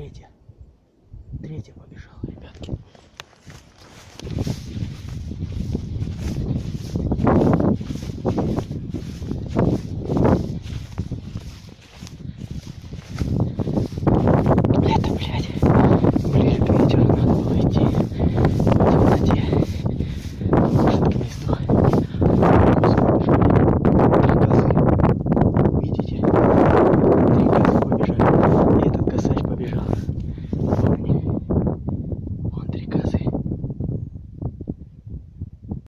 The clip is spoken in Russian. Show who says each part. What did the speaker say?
Speaker 1: третья. Третья побежала, ребятки.